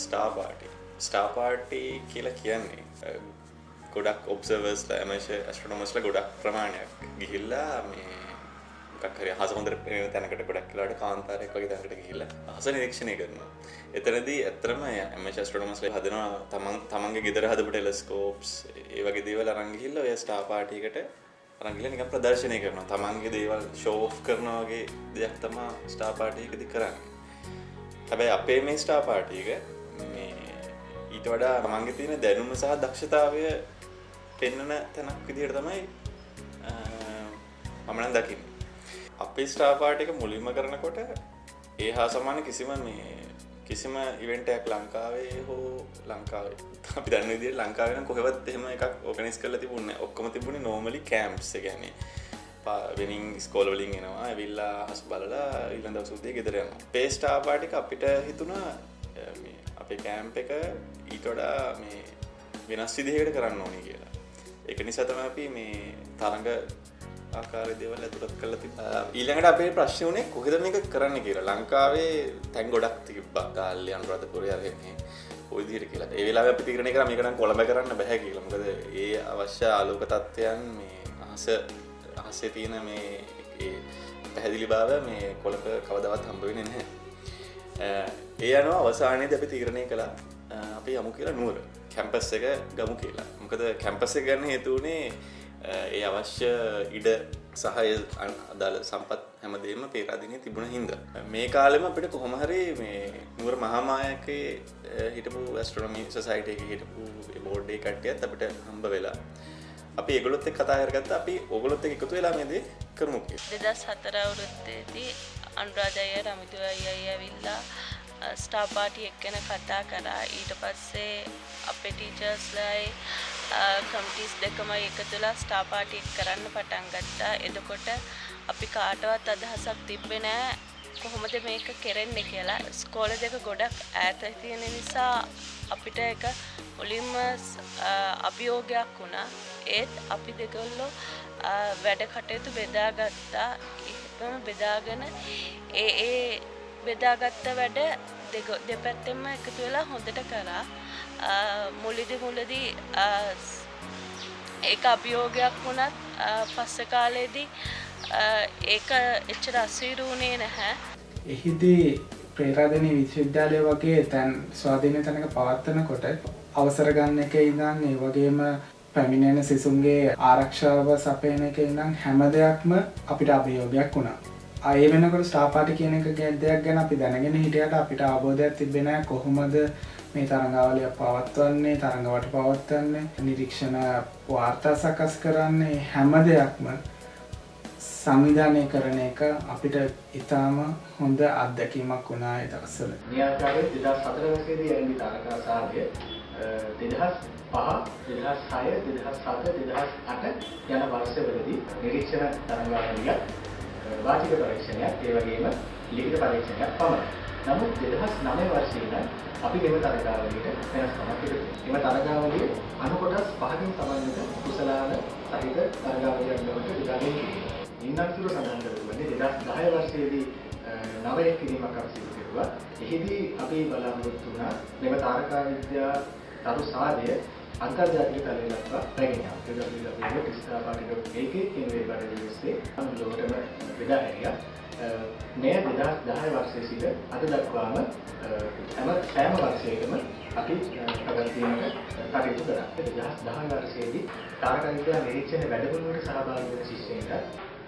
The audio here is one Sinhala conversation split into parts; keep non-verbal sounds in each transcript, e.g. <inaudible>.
ස්ටාපාටි ස්ටාපාටි කියලා කියන්නේ ගොඩක් ඔබ්සර්වර්ස් ඇමේශ ඇස්ට්‍රනොමස්ල ගොඩක් ප්‍රමාණයක් ගිහිල්ලා මේ කර හස හොඳ තැනකට ගොඩක් කියලාට කාන්තාරයක් වගේ තැනකට ගිහිල්ලා හස නිරීක්ෂණය කරනවා. එතනදී ඇත්තරම ඇම ශස්ට්‍රනමස්ල හදනවා තමන් තමන්ගේ ගෙදර හදපු ටෙලස්කෝප්ස් ඒ වගේ දේවල් අරන් ගිහිල්ලා ඔය ස්ටාපාටියකට අරංගිල නිකන් ප්‍රදර්ශනය කරනවා. තමන්ගේ දේවල් ෂෝෆ් කරනවා වගේ දෙයක් තමා ස්ටා පාටියකදි කරන්නේ. හැබැයි අපේ මේ ස්ටා පාටියක මේ ඊට වඩා මංගේ තියෙන දැනුම සහ දක්ෂතාවය පෙන්නන තැනක් විදිහට තමයි මමනන් දකින්න. අපේ ස්ටාපාටික මුලින්ම කරනකොට ඒ හා සමාන කිසිම මේ කිසිම ඉවෙන්ටයක් ලංකාවේ හෝ ලංකාවේ <laughs> අපි දන්න විදිට ලංකාවෙන කොහෙවත් එහෙම එකක් ඕකනිස් කරල තිබුණ ඔක්කොම තිබුණේ නෝමලි කෑම්ස් ගැන වෙනින් ස්කෝලවලින් එනවා ඇවිල්ලා හස් බලලා ඉල්ලඳ සුද්දය ගෙදරයන පේස්ටාපාටික අපිට හිතුණා අපේ කෑම්ප එක ඊටොඩා මේ වෙනස් විදිහයට කරන්න ඕනි කියලා. එක නිසාතම අපි මේ තරඟ ආකාර දේවල් ඇතුළත් කළ ති ඊළඟට අපේ ප්‍රශ්න වනේ කොහෙද මේක කරන්න කියලා. ලංකාවේ තැන් ගොඩක් තිබ්බා. ගාල්ලය අනුරාධපුර අරන්නේ ඔයිදිර කියලා. ඒවෙලා අපි තිරණ කර මේකන කොළඹ කරන්න බැහැ කියලමකද ඒ අවශ්‍ය ආලෝක තත්ත්වයන් මේ අහස අහස්සේ තියෙන මේ පැහැදිලි භාව මේ කොළඹ කවදවත් හම්බවෙන නැහැ. Uh, ඒ අනුව අවසානයද අපි තීරණය කළා uh, අපි යමු කියලා නුවර කැම්පස් එක ගමු කියලා. මොකද කැම්පස ගන්න හේතුවනේ uh, ඒ අවශ්‍ය ඉඩ සහය අදාළ සම්පත් හැමදේම පේරාදිනය තිබුණ හින්ද. මේ කාලෙම අපිට කොහොමහරි මේ නුවර මහාමායකේ හිටපු ඇස්ට්‍රොනමි සසයිට එක හිටපු බෝඩ්ඩේ කට්ටියත් අපිට හම්බ වෙලා. අපි ඒගොලොත් එක් කතා කරගත්ත අපි ඔගොලොත් එකතු වෙලා මේදේ කරමු දෙදස් හතර අවුරුත්තේදී අනුරාධය රමිතුව අය ඇවිල්ලා ස්ටාපාටි එක්කෙන කතා කරා. ඊට පස්සේ අපේ ටීචර්ස්ලයි කම්ටිස් දෙකම එකතුලා ස්ටාපාටික් කරන්න පටන් ගත්තා. එදකොට අපි කාටවත් අදහසක් තිබ්බෙ නෑ. කොහොමද මේක කෙරෙන්නේ කියලා. ස්කෝල දෙක ගොඩක් ඈත තියෙන නිසා අපිට එක මුලින්ම අභියෝගයක් වුණා. ඒත් අපි දෙගොල්ලෝ වැඩ කටයුතු බෙදාගත්තා ඉහම බෙදාගෙන ඒ ඒ බෙදාගත්ත වැඩ දෙපැත්තෙම එකතු වෙලා හොඳට කරා. මුලිදි මුලදී ඒක අභියෝගයක් වුණත් පස්ස කාලයේදී ඒක එච්චර අසීරුණේ නැහැ. එහිදී ප්‍රේරාදනී විශ්වවිද්‍යාලය වගේ තැන් ස්වාධීන තැනක පවත්වනකොට අවසර ගන්න එක ඉඳන් ඒ වගේම පැමිණෙන සිසුන්ගේ ආරක්ෂාව සපයන එක ඉඳන් හැම දෙයක්ම අපිට අභියෝගයක් වුණා. අය වෙනකොට ස්ටාපාටි කියන එක දෙයක් ගැන අපි දැනගෙන හිටියට අපිට අවබෝධයක් තිබෙන කොහොමද මේ තරඟාවලය පවත්වන්නේ තරඟවට පවත්වන්නේ නිරීක්ෂණ වාර්තා සකස් කරන්නේ හැම දෙයක්ම සංවිධානය කරන එක අපිට ඉතාම හොඳ අත්දැකීමක් වුණා දවසල නියාකාරය දෙදස් සතරවසේදී ඇරි තරකා සාධය දෙදහස් පහ දෙදහස් හය දෙදහස් සත දෙදහස් අට යන වර්ෂවලදී නිරීක්ෂණ තරඟාවලියක් වාචික පරීක්ෂණයක් ඒ වගේම ලිඛිත පරීක්ෂණයක් පමණයි. නමුත් 2009 වර්ෂයේ නම් අපි මෙම තරගාවලියට වෙනස්කමක් තිබෙනවා. එම තරගාවලිය අනු කොටස් පහකින් සමන්විත කුසලාන සහිත තරගාවලියක් බවට විභාගය කෙරේ. ඉන්නතුරු සඳහන් කරන්නේ 2010 වර්ෂයේදී නවය කිරීමක් අපි සිදු කෙරුවා. එහිදී අපි බලාපොරොත්තු වුණා මෙම තාරකා විද්‍යා තරු සාධය අන්තර්ජාතික තලය දක්වා රැගෙන යනවා. www.istaparty.lk කියන වෙබ් අඩවියේ අනුලෝකටම බෙදා හැරියා. මෙය 2010 වර්ෂයේ සිට අද දක්වාම හැම සෑම වර්ෂයකම අපි ප්‍රගතියකට කටයුතු කරා. 2010 වර්ෂයේදී තාරක විද්‍යා නිරීක්ෂණ වැඩමුළුවට සහභාගී වන ශිෂ්‍යයින්ට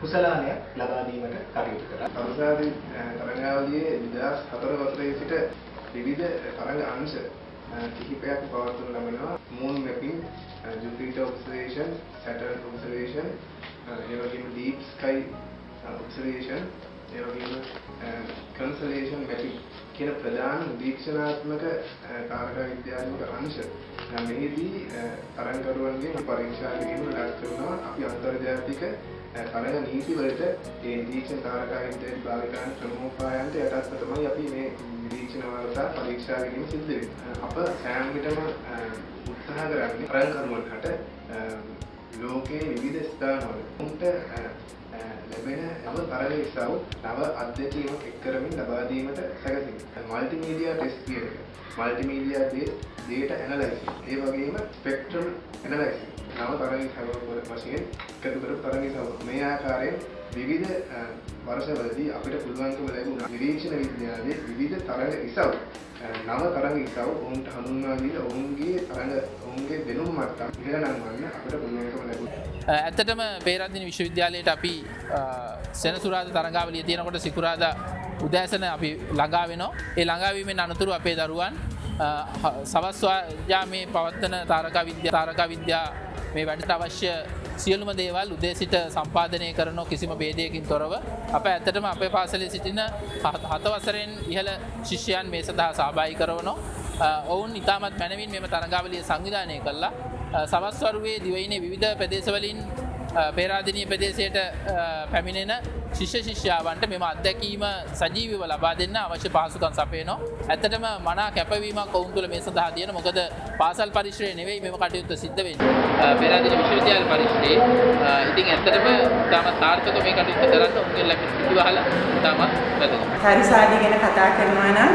කුසලානයක් ලබා දීමට කටයුතු කරා. සමසාරි තරගාවලියේ 2004 වසරේ සිට විවිධ තරග අංශ කිහිපයක් පවත්වනු ලබනවා. moon mapping, Jupiter observation, Saturn observation, ඒ වගේම deep sky observation ඒ වගේම constellation mapping කියන ප්‍රධාන නිරීක්ෂණාත්මක තාරක විද්‍යාත්මක අංශ මෙහිදී තරංගකරුවන්ගේ පරීක්ෂා කිරීම ලක් කරනවා අපි අන්තර්ජාතික තරංග නීති වලට ඒ නිරීක්ෂණ තාරක විද්‍යාවේ භාවිතාන ක්‍රමෝපායන්ට යටත්ව තමයි අපි මේ නිරීක්ෂණ වාර්තා පරීක්ෂා කිරීම සිදු වෙන්නේ. අප සෑම විටම උත්සාහ කරන්නේ තරංගකරුවන්ට ලෝකයේ විවිධ ස්ථානවල උන්ට ලැබෙන නව තරග ඉසව් නව අත්දැකීම එක් කරමින් ලබා දීමට සැකසෙමි. මල්ටිමීඩියා ටෙස්ට් කියන එක. Multimedia data analysis. ඒ වගේම spectrum analysis. නව තරග ඉසව් වශයෙන් එකතු කරපු තරග ඉසව් මේ ආකාරයෙන් විවිධ වර්ෂවලදී අපිට පුළුවන්කම ලැබුණා නිරීක්ෂණ විද්‍යාවේ විවිධ තරග ඉසව් නව තරග ඉසව් ඔවුන්ට හඳුන්වා දීලා ඔවුන්ගේ තරග ඔවුන්ගේ දෙනුම් මට්ටම් ඉහළ නංවන්න අපිට පුළුවන්කම ලැබුණා. ඇත්තටම පේරදින විශ්වවිද්‍යාලයට අපි සෙනසුරාද තරගාවලිය තියෙනකොට සිකුරාද උදෑසන අපි ළඟා වෙනවා ඒ ළඟාවීමෙන් අනතුරු අපේ දරුවන් සවස්වාජා මේ පවත්තන තාරකා විද්‍යා තාරකා විද්‍යා මේ වැඩට අවශ්‍ය සියලුම දේවල් උදේ සිට සම්පාධනය කරනෝ කිසිම බේදයකින් තොරව අප ඇත්තටම අපේ පාසලේ සිටින හතවසරෙන් ඉහළ ශිෂ්‍යයන් මේ සඳහා සාභායි කරවනෝ ඔවුන් ඉතාමත් මැනවින් මෙම තරගාවලිය සංවිධානය කල්ලා සවස්වරුවේ දිවයිනේ විවිධ ප්‍රදේශවලින් පේරාදිනී ප්‍රදේශයට පැමිණෙන ශිෂ්‍ය ශිෂ්‍යාවන්ට මෙම අත්දැකීම සජීවව ලබා දෙන්න අවශ්‍ය පහසුකන් සපයනවා. ඇත්තටම මනා කැපවීමක් ඔවුන් තුළ මේ සඳහා තියෙන. මොකද පාසල් පරිශ්‍රය නෙවෙයි මෙම කටයුත්ත සිද්ධ වෙන්නේ. පේරාදින විශ්වවිද්‍යාල පරිශ්‍රයේ ඉතින් ඇත්තටම තාමත් සාර්ථක මේ කටයුත්ත කරන්න ඔවුන්ගේ ලැබෙන පිළිවහල තාමත් වැදගත්. හරිසාදි ගැන කතා කරනවා නම්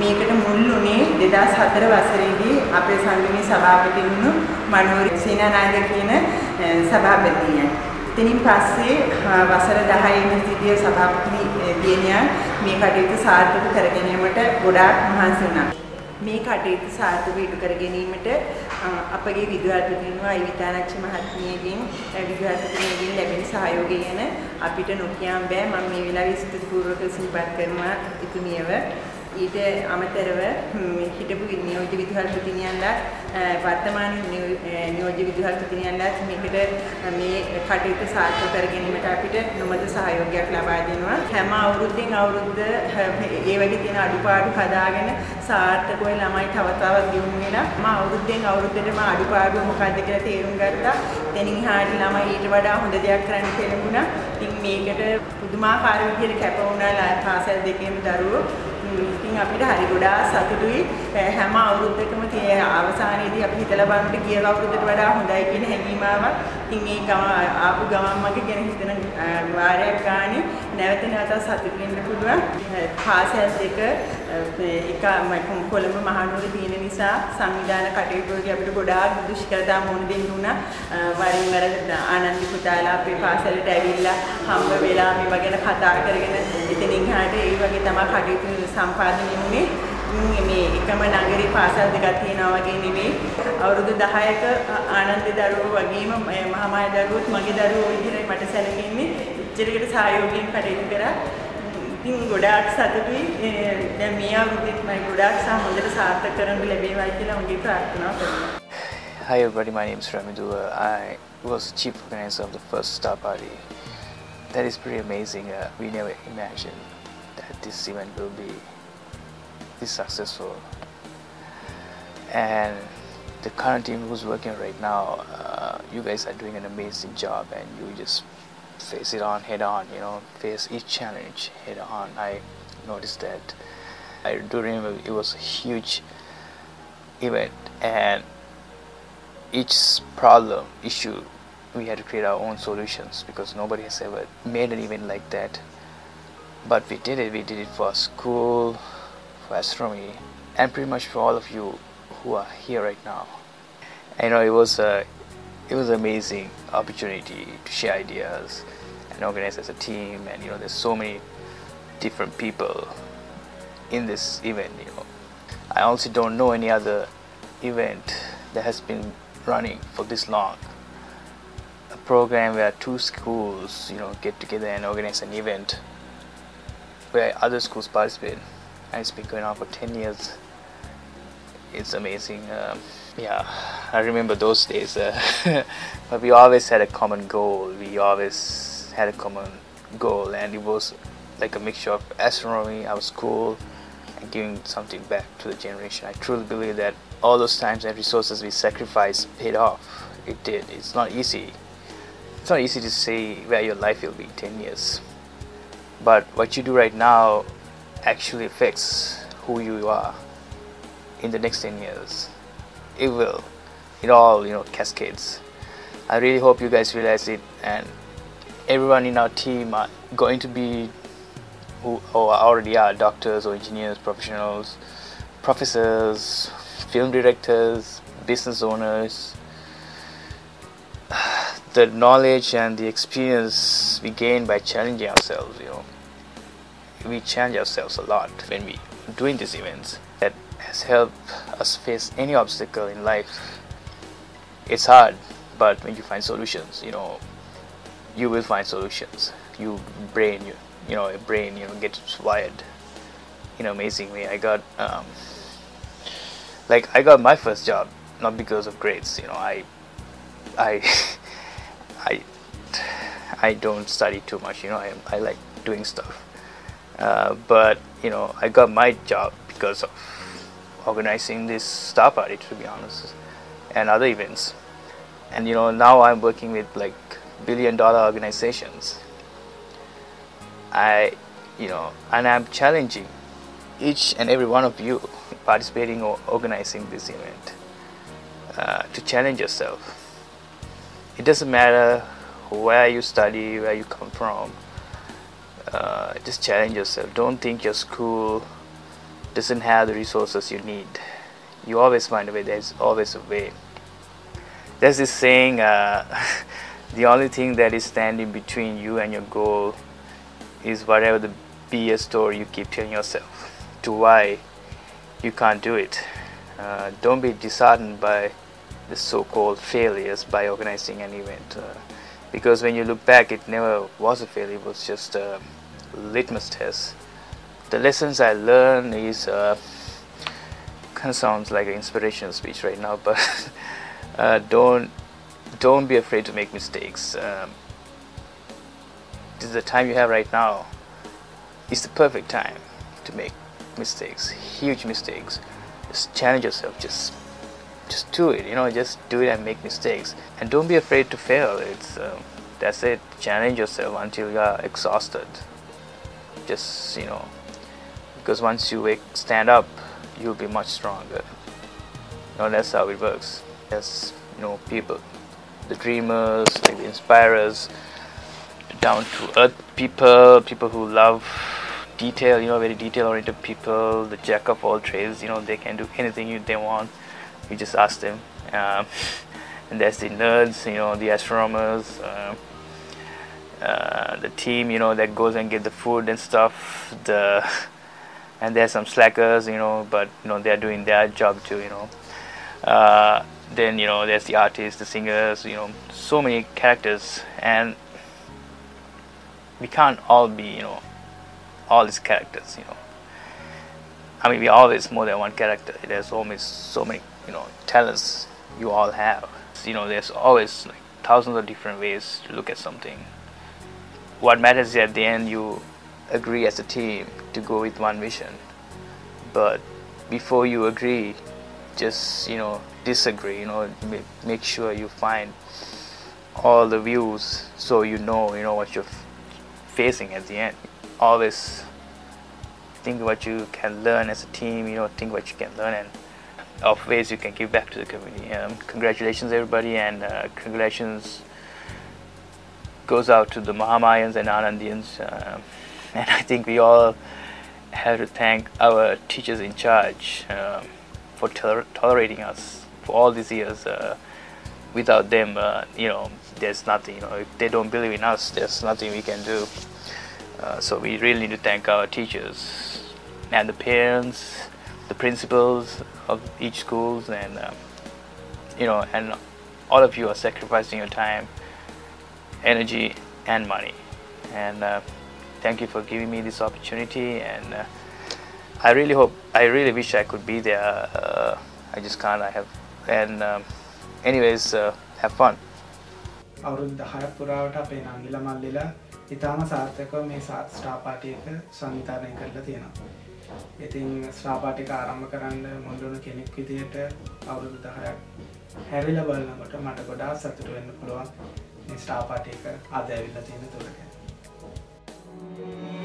මේකට මුල් වුණේ 2004 වසරේදී අපේ සංගමේ සභාපති වුණු මනෝරි සේනානායක කියන සභාපතියන්. එතනින් පස්සේ වසර 10 සිටිය සභාපති දියණියන් මේ කටයුතු සාර්ථක කර ගැනීමට ගොඩාක් මහන්සි වුණා. මේ කටයුතු සාර්ථක ඉටු කර ගැනීමට අපගේ විද්‍යාර්ථිනියන් අයිවිතානච්චි මහත්මියගෙන් විද්‍යාර්ථිනියගෙන් ලැබෙන සහයෝගය ගැන අපිට නොකියම් බෑ මම මේ වෙලාවේ ස්තුතිපූර්වක සිහිපත් කරනවා ඉතුමියව ඊට අමතරව හිටපු නියෝජ්‍ය විදුහල්පතිනියන්ලා වර්තමාන නියෝජ්‍ය විදුහල්පතිනියන්ලා මේකට මේ කටයුතු සාර්ථක කර ගැනීමට අපිට නොමද සහයෝගයක් ලබා දෙනවා. හැම අවුරුද්දෙන් අවුරුද්ද ඒ වගේ තියෙන අඩුපාඩු හදාගෙන සාර්ථකව ළමයි තව තවත් දියුණු වෙලා මම අවුරුද්දෙන් අවුරුද්දටම අඩුපාඩු මොකද්ද කියලා තේරුම් ගත්තා. එතනින් එහාට ළමයි ඊට වඩා හොඳ දෙයක් කරන්න පෙළඹුණා. ඉතින් මේකට පුදුමාකාර විදිහට කැප වුණා පාසල් දෙකේම දරුවෝ. ඉතින් අපිට හරි ගොඩාක් සතුටුයි හැම අවුරුද්දකම tie අවසානයේදී අපි හිතලා බලනකොට ගිය අවුරුද්දට වඩා හොඳයි කියන හැඟීම ආවා. ඉතින් මේ ගම ආපු ගමන් මගේ ගැන හිතන වාරයක් ගානේ නැවත නැවත සතුටු වෙන්න පුළුවන්. පාසල් දෙක එක කොළඹ මහනුවර තියෙන නිසා සංවිධාන කටයුතු වලදී අපිට ගොඩාක් දුෂ්කරතා මුහුණ දෙන්න වුණා. වරින් වර ආනන්දි පුතාලා අපේ පාසලට ඇවිල්ලා හම්බ වෙලා මේවා ගැන කතා කරගෙන එතනින් එහාට ඒ වගේ තමයි කටයුතු සම්පාදනය වුණේ. මේ එකම නගරේ පාසල් දෙකක් තියෙනවා වගේ නෙමෙයි. අවුරුදු 10ක ආනන්ද දරුවෝ වගේම මහාමාය දරුවෝත් මගේ දරුවෝ විදිහට මට සැලකෙන්නේ. එච්චරකට සහයෝගයෙන් කටයුතු කරා. ඉතින් ගොඩාක් සතුටුයි දැන් මේ අවුරුද්දෙත් මම ගොඩාක් සහ හොඳට සාර්ථක කරගන්න ලැබේවායි කියලා මගේ ප්‍රාර්ථනාව කරනවා. Hi everybody, my name is Ramidu. I was chief organizer of the first star party. That is pretty amazing. Uh, we never imagined that this event will be this successful. And the current team who's working right now, uh, you guys are doing an amazing job and you just face it on head on you know face each challenge head on i noticed that i do remember it was a huge event and each problem issue we had to create our own solutions because nobody has ever made an event like that. But we did it. We did it for school for astronomy and pretty much for all of you who are here right now. I know it was a it was an amazing opportunity to share ideas and organize as a team. And you know there's so many different people in this event you know. I also don't know any other event that has been running for this long program where two schools you know get together and organize an event where other schools participate. And it's been going on for 10 years. It's amazing um, yeah i remember those days uh, <laughs> but we always had a common goal. We always had a common goal and it was like a mixture of astronomy our school and giving something back to the generation. I truly believe that all those times and resources we sacrificed paid off. It did. It's not easy it's not easy to say where your life will be in 10 years. But what you do right now actually affects who you are in the next 10 years. It will. It all you know cascades. I really hope you guys realize it and everyone in our team are going to be who or already are doctors or engineers, professionals, professors, film directors, business owners. The knowledge and the experience we gain by challenging ourselves, you know, we challenge ourselves a lot when we doing these events. That has helped us face any obstacle in life. It's hard, but when you find solutions, you know, you will find solutions. You brain, you you know, your brain, you know, gets wired in an amazing way. I got um, like I got my first job not because of grades. You know, I I <laughs> I I don't study too much. You know, I I like doing stuff. Uh, but you know, I got my job because of organizing this star party, to be honest, and other events. And you know, now I'm working with like billion dollar organizations. I, you know, and I'm challenging each and every one of you participating or organizing this event uh, to challenge yourself. It doesn't matter where you study, where you come from. Uh, just challenge yourself. Don't think your school doesn't have the resources you need. You always find a way. There's always a way. There's this saying. Uh, <laughs> the only thing that is standing between you and your goal is whatever the BS story you keep telling yourself to why you can't do it. Uh, don't be disheartened by the so-called failures by organizing an event uh, because when you look back it never was a failure it was just a litmus test the lessons i learned is uh, kind of sounds like an inspirational speech right now but <laughs> uh, don't don't be afraid to make mistakes. Um, this is the time you have right now. It's the perfect time to make mistakes, huge mistakes. Just challenge yourself. Just, just do it. You know, just do it and make mistakes. And don't be afraid to fail. It's um, that's it. Challenge yourself until you are exhausted. Just you know, because once you wake, stand up, you'll be much stronger. You know, that's how it works. Yes, you know, people the dreamers, like the inspirers, down to earth people, people who love detail, you know, very detail oriented people, the jack of all trades, you know, they can do anything they want. You just ask them. Um, <laughs> and there's the nerds, you know, the astronomers, uh, uh, the team, you know, that goes and get the food and stuff. The <laughs> and there's some slackers, you know, but you know they're doing their job too, you know. Uh, then you know there's the artists the singers you know so many characters and we can't all be you know all these characters you know i mean we always more than one character there's always so many you know talents you all have. You know there's always like thousands of different ways to look at something. What matters is at the end you agree as a team to go with one vision. But before you agree just you know disagree you know make sure you find all the views so you know you know what you're facing at the end. Always think what you can learn as a team you know think what you can learn and of ways you can give back to the community um, congratulations everybody and uh, congratulations goes out to the Mahamayans and Anandians uh, and <laughs> I think we all have to thank our teachers in charge um, for toler tolerating us for all these years. Uh, without them, uh, you know, there's nothing. You know, if they don't believe in us, there's nothing we can do. Uh, so we really need to thank our teachers and the parents, the principals of each schools, and um, you know, and all of you are sacrificing your time, energy, and money. And uh, thank you for giving me this opportunity. And uh, I really hope, I really wish I could be there. Uh, I just can't. I have and um, anyways uh, have fun අවුරුදු දහයක් පුරාවට අපේ නංගිල මල්ලිලා ඉතාම සාර්ථකව මේ සාත් ස්ටාපාටියක සංවිධානය කරලා තියෙනවා. ඉතින් ස්ටාපාටික ආරම්භ කරන්න මුල්ලුණු කෙනෙක් විදියට අවුරුදු දහයක් හැරිල බලන්නකොට මට ගොඩා සතුට වෙන්න පුළුවන් ස්ටාපාටියක අද ඇවිල්ල තියෙන තුරක. Thank you.